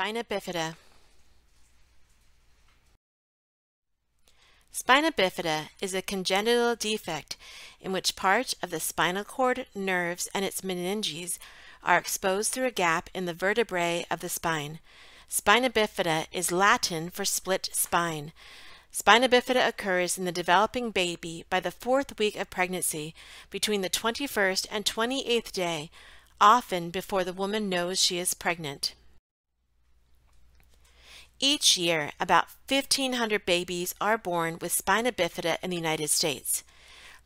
Spina bifida. Spina bifida is a congenital defect in which part of the spinal cord, nerves, and its meninges are exposed through a gap in the vertebrae of the spine. Spina bifida is Latin for split spine. Spina bifida occurs in the developing baby by the fourth week of pregnancy between the 21st and 28th day, often before the woman knows she is pregnant. Each year, about 1,500 babies are born with spina bifida in the United States.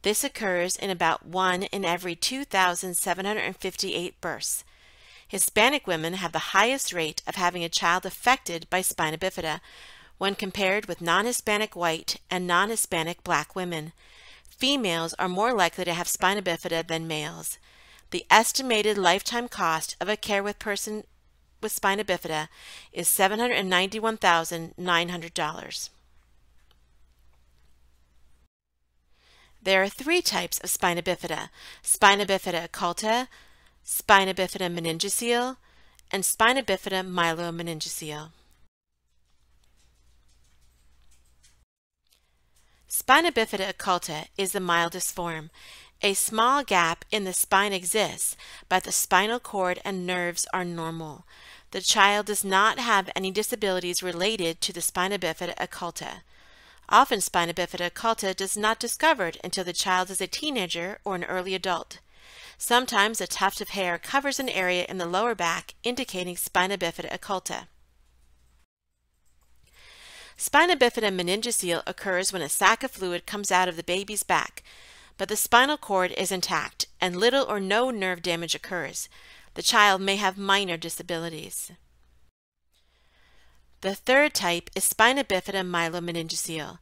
This occurs in about 1 in every 2,758 births. Hispanic women have the highest rate of having a child affected by spina bifida when compared with non-Hispanic white and non-Hispanic black women. Females are more likely to have spina bifida than males. The estimated lifetime cost of a care with person with spina bifida is $791,900. There are three types of spina bifida, spina bifida occulta, spina bifida meningocele, and spina bifida myelomeningocele. Spina bifida occulta is the mildest form. A small gap in the spine exists, but the spinal cord and nerves are normal. The child does not have any disabilities related to the spina bifida occulta. Often spina bifida occulta is not discovered until the child is a teenager or an early adult. Sometimes a tuft of hair covers an area in the lower back indicating spina bifida occulta. Spina bifida meningocele occurs when a sac of fluid comes out of the baby's back, but the spinal cord is intact and little or no nerve damage occurs. The child may have minor disabilities. The third type is spina bifida myelomeningocele.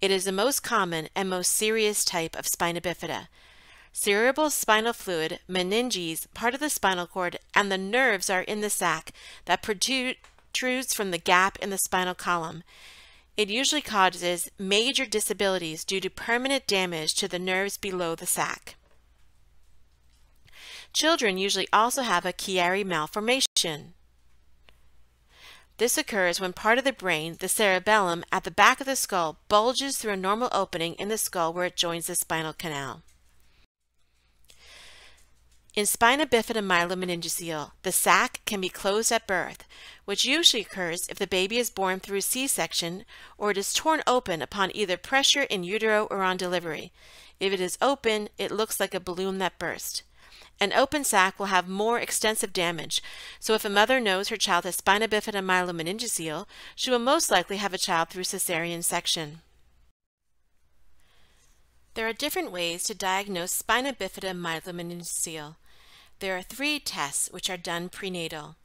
It is the most common and most serious type of spina bifida. Cerebral spinal fluid, meninges, part of the spinal cord, and the nerves are in the sac that protrudes from the gap in the spinal column. It usually causes major disabilities due to permanent damage to the nerves below the sac. Children usually also have a Chiari malformation. This occurs when part of the brain, the cerebellum, at the back of the skull bulges through a normal opening in the skull where it joins the spinal canal. In spina bifida myelomeningocele, the sac can be closed at birth, which usually occurs if the baby is born through C-section or it is torn open upon either pressure in utero or on delivery. If it is open, it looks like a balloon that burst. An open sac will have more extensive damage, so if a mother knows her child has spina bifida myelomeningocele, she will most likely have a child through cesarean section. There are different ways to diagnose spina bifida myelomeningocele. There are three tests which are done prenatal.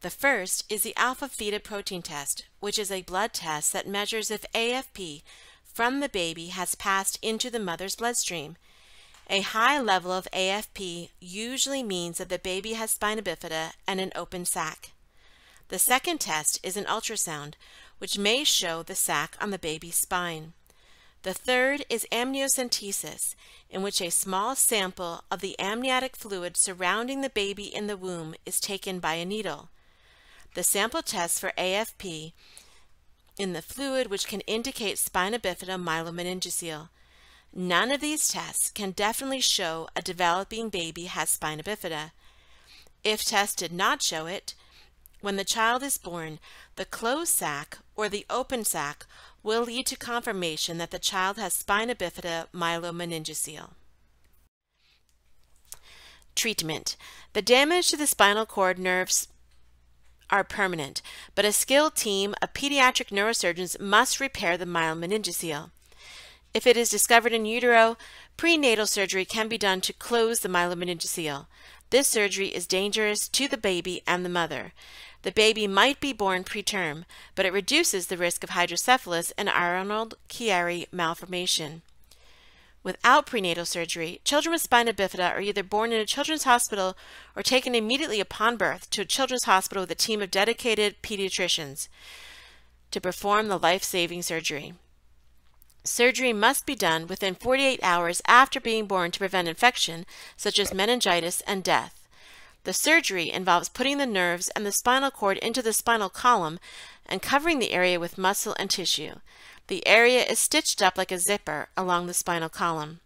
The first is the alpha fetoprotein test, which is a blood test that measures if AFP from the baby has passed into the mother's bloodstream. A high level of AFP usually means that the baby has spina bifida and an open sac. The second test is an ultrasound, which may show the sac on the baby's spine. The third is amniocentesis, in which a small sample of the amniotic fluid surrounding the baby in the womb is taken by a needle. The sample tests for AFP in the fluid which can indicate spina bifida myelomeningocele. None of these tests can definitely show a developing baby has spina bifida. If tests did not show it, when the child is born, the closed sac or the open sac will lead to confirmation that the child has spina bifida myelomeningocele. Treatment. The damage to the spinal cord nerves are permanent, but a skilled team of pediatric neurosurgeons must repair the myelomeningocele. If it is discovered in utero, prenatal surgery can be done to close the myelomeningocele. This surgery is dangerous to the baby and the mother. The baby might be born preterm, but it reduces the risk of hydrocephalus and Arnold-Chiari malformation. Without prenatal surgery, children with spina bifida are either born in a children's hospital or taken immediately upon birth to a children's hospital with a team of dedicated pediatricians to perform the life-saving surgery. Surgery must be done within 48 hours after being born to prevent infection, such as meningitis and death. The surgery involves putting the nerves and the spinal cord into the spinal column and covering the area with muscle and tissue. The area is stitched up like a zipper along the spinal column.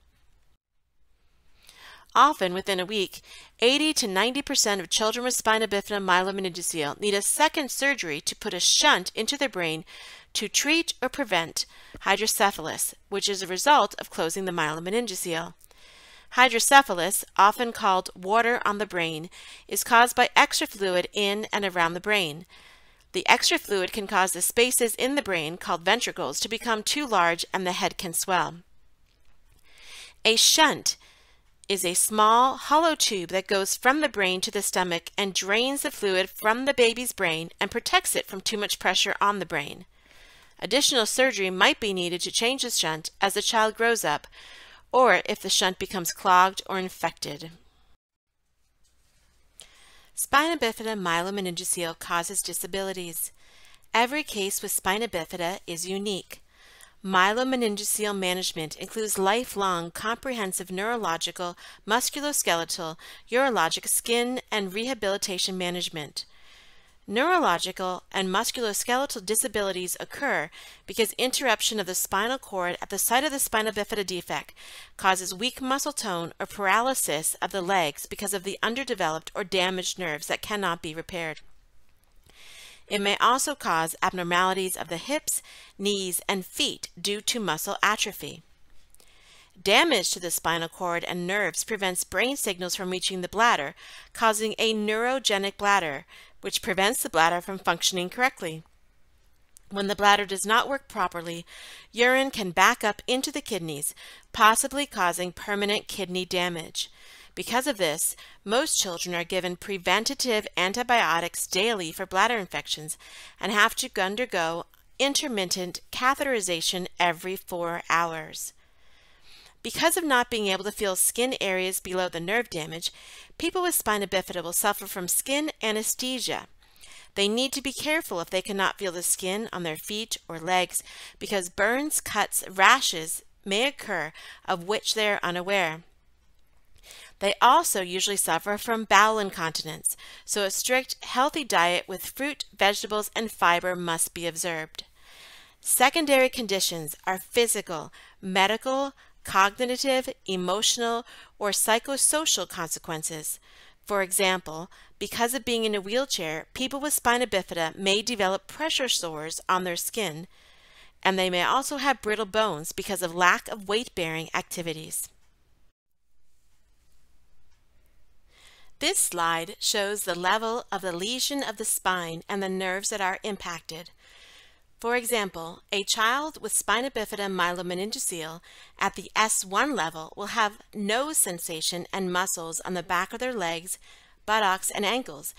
Often, within a week, 80 to 90% of children with spina bifida myelomeningocele need a second surgery to put a shunt into their brain to treat or prevent hydrocephalus, which is a result of closing the myelomeningocele. Hydrocephalus, often called water on the brain, is caused by extra fluid in and around the brain. The extra fluid can cause the spaces in the brain, called ventricles, to become too large and the head can swell. A shunt is a small, hollow tube that goes from the brain to the stomach and drains the fluid from the baby's brain and protects it from too much pressure on the brain. Additional surgery might be needed to change the shunt as the child grows up, or if the shunt becomes clogged or infected. Spina bifida myelomeningocele causes disabilities. Every case with spina bifida is unique. Myelomeningocele management includes lifelong comprehensive neurological, musculoskeletal, urologic, skin, and rehabilitation management. Neurological and musculoskeletal disabilities occur because interruption of the spinal cord at the site of the spina bifida defect causes weak muscle tone or paralysis of the legs because of the underdeveloped or damaged nerves that cannot be repaired. It may also cause abnormalities of the hips, knees, and feet due to muscle atrophy. Damage to the spinal cord and nerves prevents brain signals from reaching the bladder, causing a neurogenic bladder, which prevents the bladder from functioning correctly. When the bladder does not work properly, urine can back up into the kidneys, possibly causing permanent kidney damage. Because of this, most children are given preventative antibiotics daily for bladder infections and have to undergo intermittent catheterization every four hours. Because of not being able to feel skin areas below the nerve damage, people with spina bifida will suffer from skin anesthesia. They need to be careful if they cannot feel the skin on their feet or legs because burns, cuts, rashes may occur of which they are unaware. They also usually suffer from bowel incontinence, so a strict, healthy diet with fruit, vegetables, and fiber must be observed. Secondary conditions are physical, medical, cognitive, emotional, or psychosocial consequences. For example, because of being in a wheelchair, people with spina bifida may develop pressure sores on their skin, and they may also have brittle bones because of lack of weight-bearing activities. This slide shows the level of the lesion of the spine and the nerves that are impacted. For example, a child with spina bifida myelomeningocele at the S1 level will have no sensation and muscles on the back of their legs, buttocks, and ankles,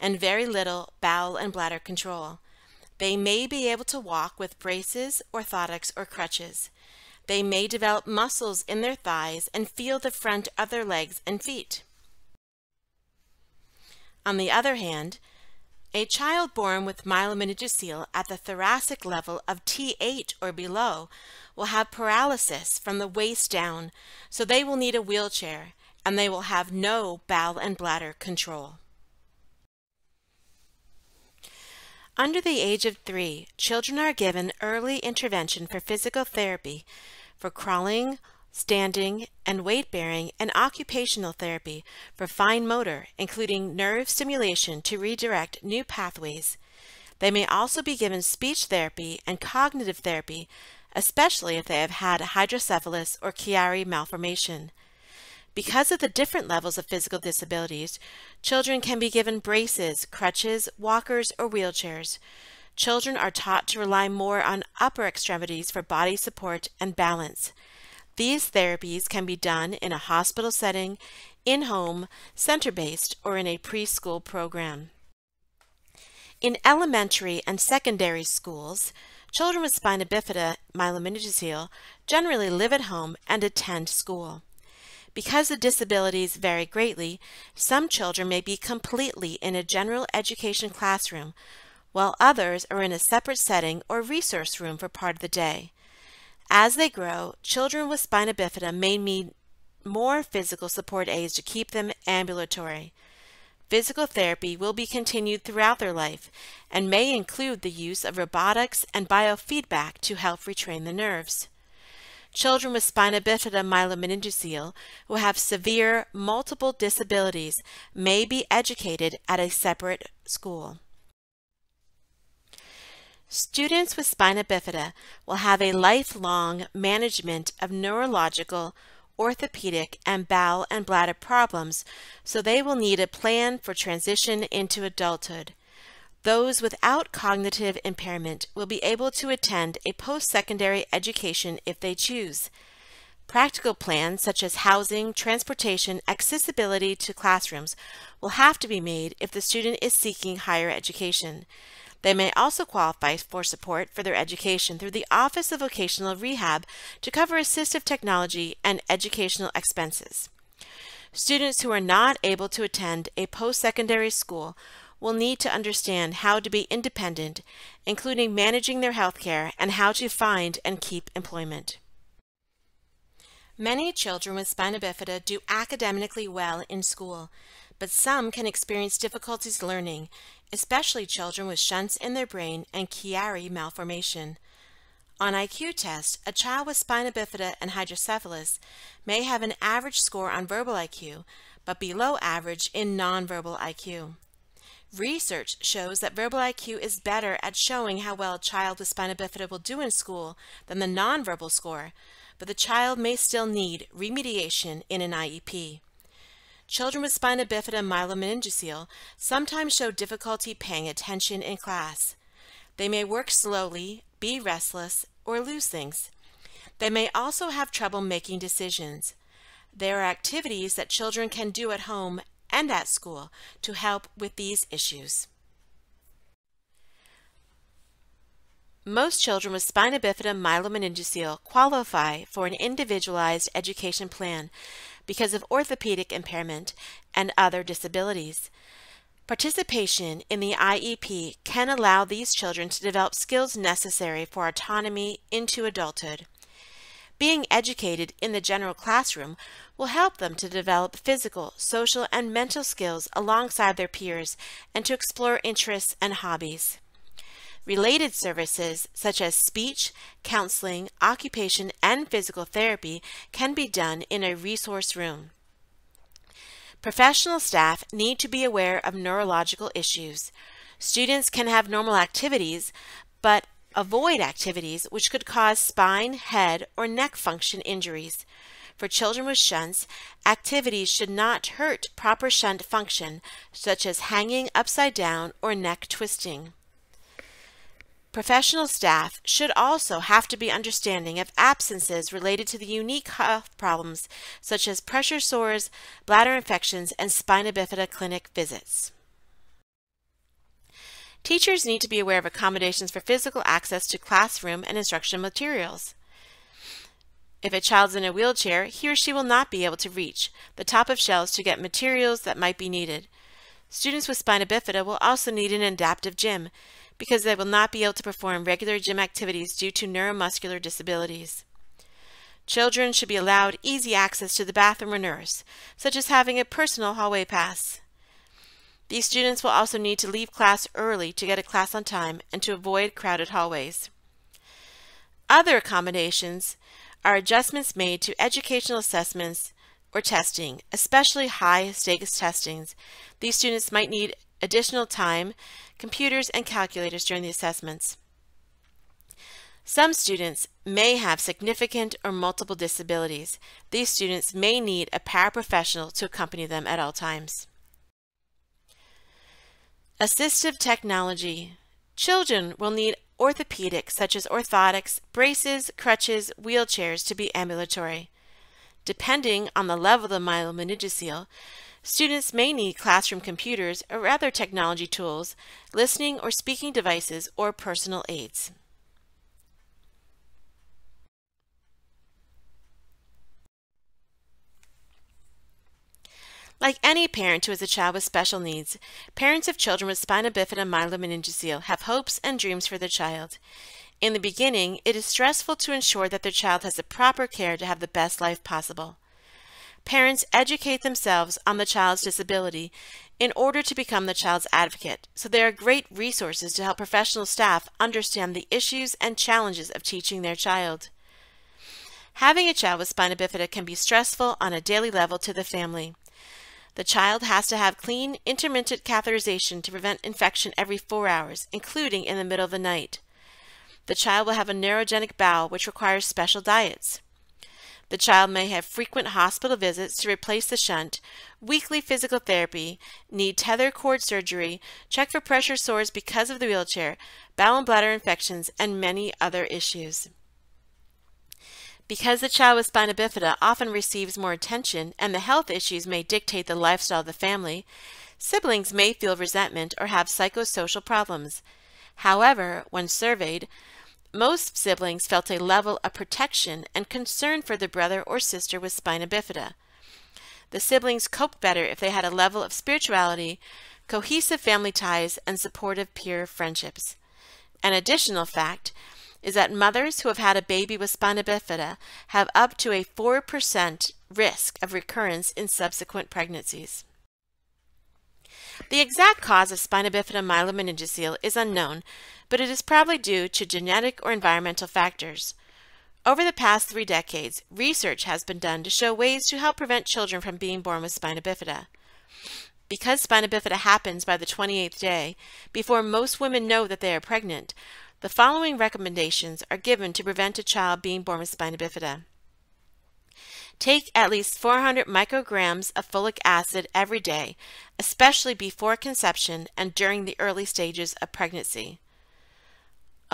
and very little bowel and bladder control. They may be able to walk with braces, orthotics, or crutches. They may develop muscles in their thighs and feel the front of their legs and feet. On the other hand, a child born with myelomeningocele at the thoracic level of T8 or below will have paralysis from the waist down, so they will need a wheelchair and they will have no bowel and bladder control. Under the age of three, children are given early intervention for physical therapy for crawling, standing, and weight bearing, and occupational therapy for fine motor, including nerve stimulation to redirect new pathways. They may also be given speech therapy and cognitive therapy, especially if they have had hydrocephalus or Chiari malformation. Because of the different levels of physical disabilities, children can be given braces, crutches, walkers, or wheelchairs. Children are taught to rely more on upper extremities for body support and balance. These therapies can be done in a hospital setting, in-home, center-based, or in a preschool program. In elementary and secondary schools, children with spina bifida myelomeningocele generally live at home and attend school. Because the disabilities vary greatly, some children may be completely in a general education classroom, while others are in a separate setting or resource room for part of the day. As they grow, children with spina bifida may need more physical support aids to keep them ambulatory. Physical therapy will be continued throughout their life and may include the use of robotics and biofeedback to help retrain the nerves. Children with spina bifida myelomeningocele who have severe multiple disabilities may be educated at a separate school. Students with spina bifida will have a lifelong management of neurological, orthopedic, and bowel and bladder problems, so they will need a plan for transition into adulthood. Those without cognitive impairment will be able to attend a post-secondary education if they choose. Practical plans such as housing, transportation, accessibility to classrooms will have to be made if the student is seeking higher education. They may also qualify for support for their education through the Office of Vocational Rehab to cover assistive technology and educational expenses. Students who are not able to attend a post-secondary school will need to understand how to be independent, including managing their health care and how to find and keep employment. Many children with spina bifida do academically well in school, but some can experience difficulties learning, especially children with shunts in their brain and Chiari malformation. On IQ tests, a child with spina bifida and hydrocephalus may have an average score on verbal IQ, but below average in nonverbal IQ. Research shows that verbal IQ is better at showing how well a child with spina bifida will do in school than the nonverbal score, but the child may still need remediation in an IEP. Children with spina bifida myelomeningocele sometimes show difficulty paying attention in class. They may work slowly, be restless, or lose things. They may also have trouble making decisions. There are activities that children can do at home and at school to help with these issues. Most children with spina bifida myelomeningocele qualify for an individualized education plan because of orthopedic impairment and other disabilities. Participation in the IEP can allow these children to develop skills necessary for autonomy into adulthood. Being educated in the general classroom will help them to develop physical, social, and mental skills alongside their peers and to explore interests and hobbies. Related services such as speech, counseling, occupation, and physical therapy can be done in a resource room. Professional staff need to be aware of neurological issues. Students can have normal activities, but avoid activities which could cause spine, head, or neck function injuries. For children with shunts, activities should not hurt proper shunt function, such as hanging upside down or neck twisting. Professional staff should also have to be understanding of absences related to the unique health problems such as pressure sores, bladder infections, and spina bifida clinic visits. Teachers need to be aware of accommodations for physical access to classroom and instructional materials. If a child's in a wheelchair, he or she will not be able to reach the top of shelves to get materials that might be needed. Students with spina bifida will also need an adaptive gym because they will not be able to perform regular gym activities due to neuromuscular disabilities. Children should be allowed easy access to the bathroom or nurse, such as having a personal hallway pass. These students will also need to leave class early to get a class on time and to avoid crowded hallways. Other accommodations are adjustments made to educational assessments or testing, especially high-stakes testings. These students might need additional time, computers, and calculators during the assessments. Some students may have significant or multiple disabilities. These students may need a paraprofessional to accompany them at all times. Assistive technology. Children will need orthopedics such as orthotics, braces, crutches, wheelchairs to be ambulatory. Depending on the level of myelomeningocele, Students may need classroom computers or other technology tools, listening or speaking devices, or personal aids. Like any parent who has a child with special needs, parents of children with spina bifida myelomeningocele have hopes and dreams for their child. In the beginning, it is stressful to ensure that their child has the proper care to have the best life possible. Parents educate themselves on the child's disability in order to become the child's advocate, so they are great resources to help professional staff understand the issues and challenges of teaching their child. Having a child with spina bifida can be stressful on a daily level to the family. The child has to have clean, intermittent catheterization to prevent infection every four hours, including in the middle of the night. The child will have a neurogenic bowel, which requires special diets. The child may have frequent hospital visits to replace the shunt, weekly physical therapy, need tether cord surgery, check for pressure sores because of the wheelchair, bowel and bladder infections, and many other issues. Because the child with spina bifida often receives more attention and the health issues may dictate the lifestyle of the family, siblings may feel resentment or have psychosocial problems. However, when surveyed, most siblings felt a level of protection and concern for the brother or sister with spina bifida. The siblings coped better if they had a level of spirituality, cohesive family ties, and supportive peer friendships. An additional fact is that mothers who have had a baby with spina bifida have up to a 4% risk of recurrence in subsequent pregnancies. The exact cause of spina bifida myelomeningocele is unknown, but it is probably due to genetic or environmental factors. Over the past three decades, research has been done to show ways to help prevent children from being born with spina bifida. Because spina bifida happens by the 28th day, before most women know that they are pregnant, the following recommendations are given to prevent a child being born with spina bifida. Take at least 400 micrograms of folic acid every day, especially before conception and during the early stages of pregnancy.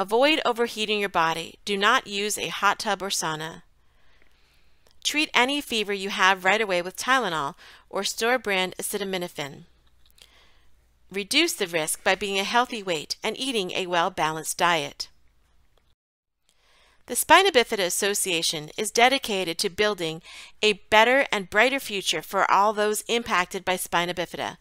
Avoid overheating your body. Do not use a hot tub or sauna. Treat any fever you have right away with Tylenol or store brand acetaminophen. Reduce the risk by being a healthy weight and eating a well-balanced diet. The Spina Bifida Association is dedicated to building a better and brighter future for all those impacted by spina bifida.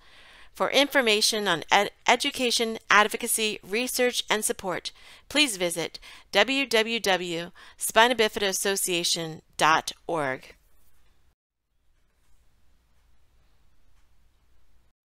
For information on ed education, advocacy, research, and support, please visit www.spinabifidassociation.org.